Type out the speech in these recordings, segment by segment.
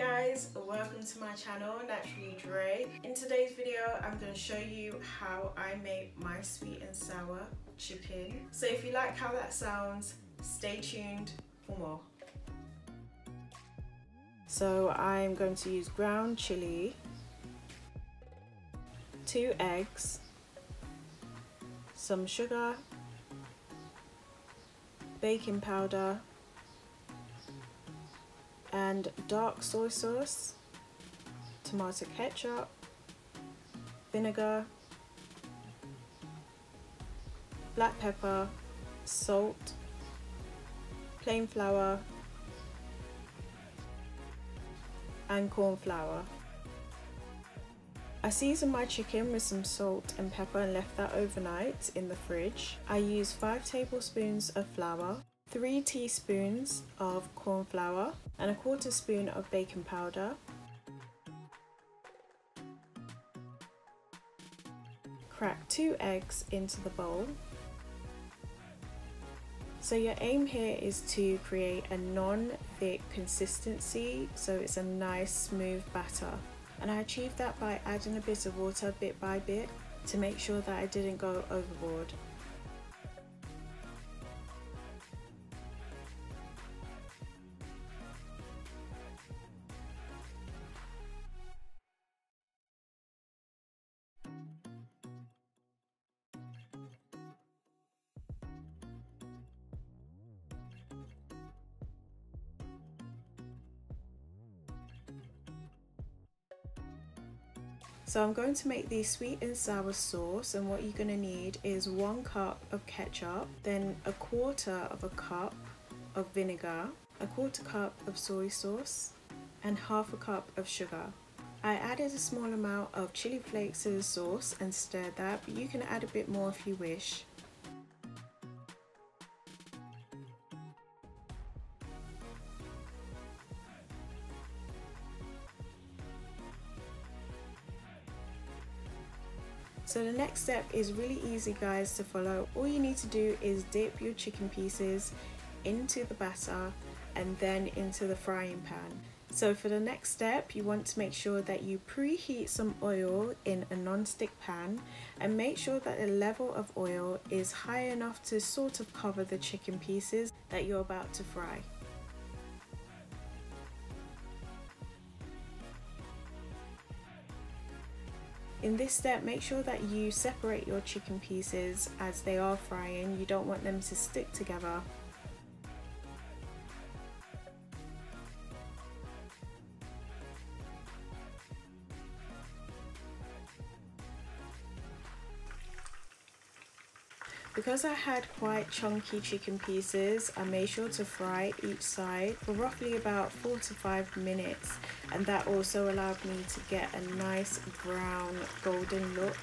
guys, welcome to my channel Naturally Dre. In today's video I'm going to show you how I make my sweet and sour chicken. So if you like how that sounds, stay tuned for more. So I'm going to use ground chili, two eggs, some sugar, baking powder, and dark soy sauce, tomato ketchup, vinegar, black pepper, salt, plain flour, and corn flour. I seasoned my chicken with some salt and pepper and left that overnight in the fridge. I used 5 tablespoons of flour, 3 teaspoons of corn flour and a quarter spoon of baking powder. Crack 2 eggs into the bowl. So your aim here is to create a non-thick consistency so it's a nice smooth batter and I achieved that by adding a bit of water bit by bit to make sure that I didn't go overboard. So I'm going to make the sweet and sour sauce and what you're going to need is one cup of ketchup, then a quarter of a cup of vinegar, a quarter cup of soy sauce and half a cup of sugar. I added a small amount of chili flakes to the sauce and stirred that but you can add a bit more if you wish. So the next step is really easy guys to follow. All you need to do is dip your chicken pieces into the batter and then into the frying pan. So for the next step, you want to make sure that you preheat some oil in a non-stick pan and make sure that the level of oil is high enough to sort of cover the chicken pieces that you're about to fry. In this step, make sure that you separate your chicken pieces as they are frying. You don't want them to stick together. Because I had quite chunky chicken pieces, I made sure to fry each side for roughly about 4 to 5 minutes and that also allowed me to get a nice brown golden look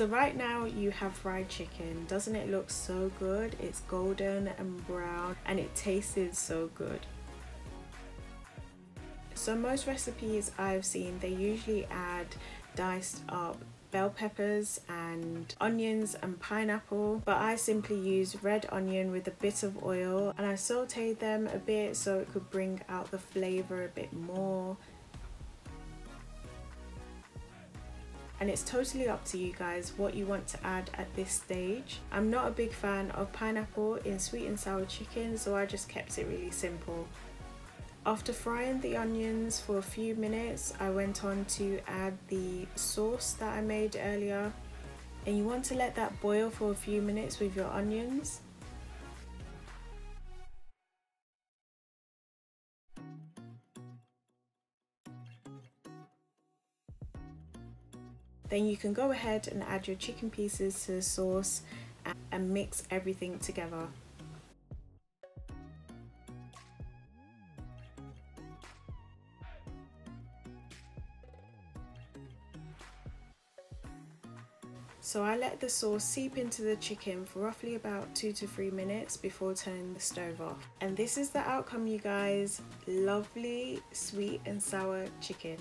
So right now you have fried chicken. Doesn't it look so good? It's golden and brown and it tasted so good. So most recipes I've seen, they usually add diced up bell peppers and onions and pineapple but I simply use red onion with a bit of oil and I sauteed them a bit so it could bring out the flavour a bit more and it's totally up to you guys what you want to add at this stage. I'm not a big fan of pineapple in sweet and sour chicken so I just kept it really simple. After frying the onions for a few minutes I went on to add the sauce that I made earlier and you want to let that boil for a few minutes with your onions Then you can go ahead and add your chicken pieces to the sauce and mix everything together. So I let the sauce seep into the chicken for roughly about two to three minutes before turning the stove off. And this is the outcome you guys, lovely sweet and sour chicken.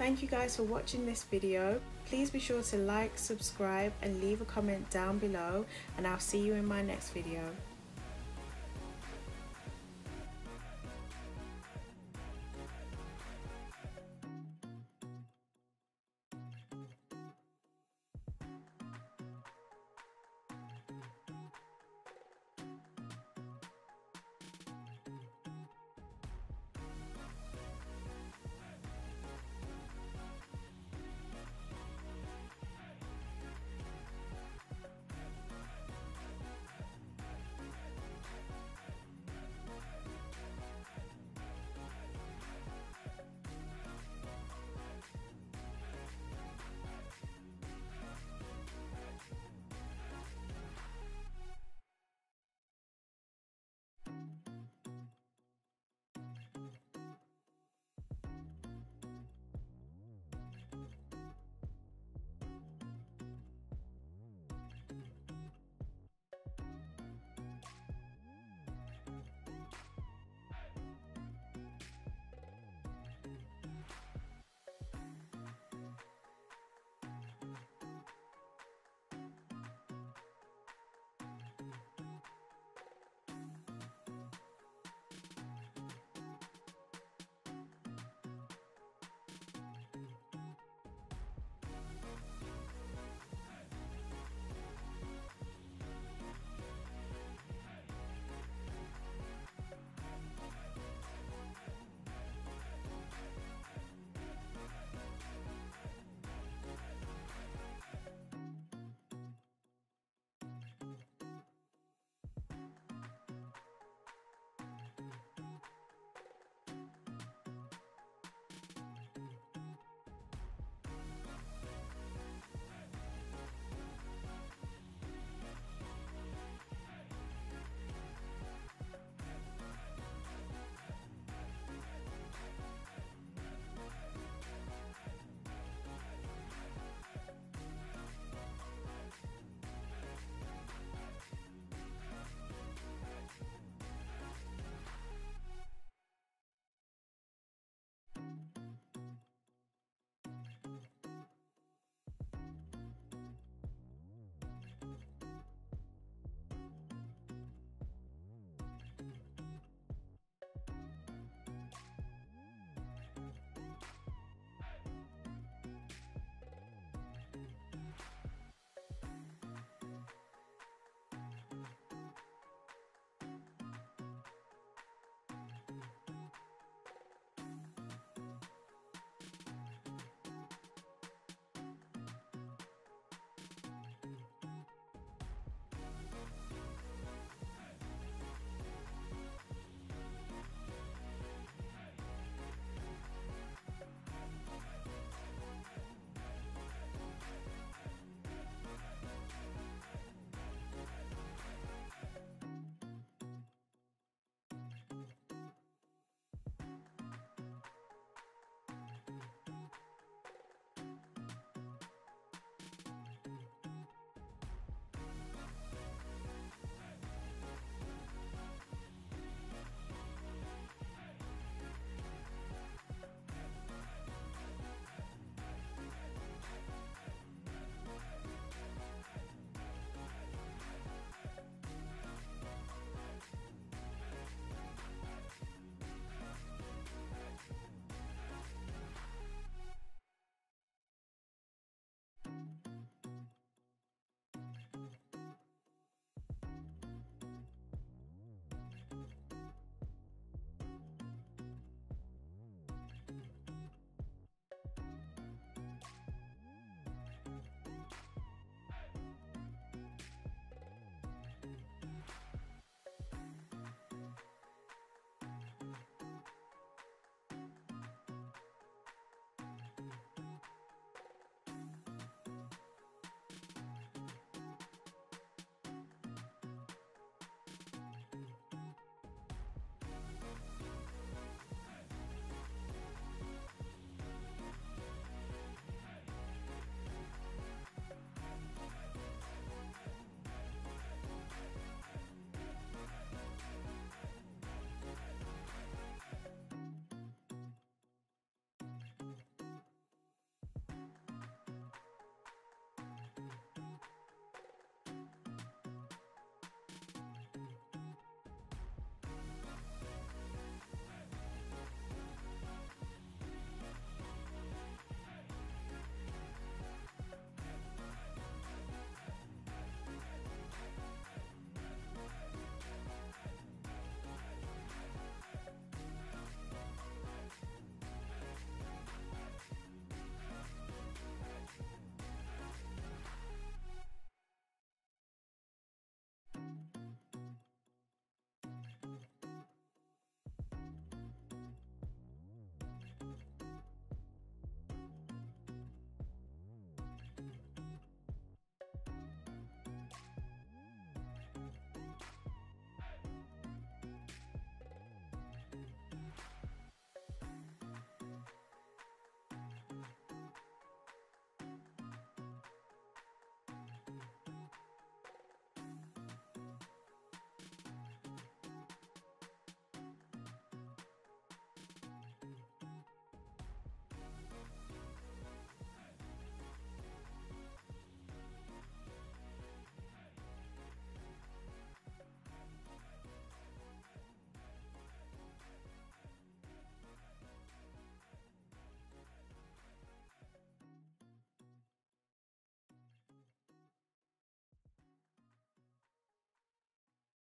Thank you guys for watching this video. Please be sure to like, subscribe and leave a comment down below and I'll see you in my next video.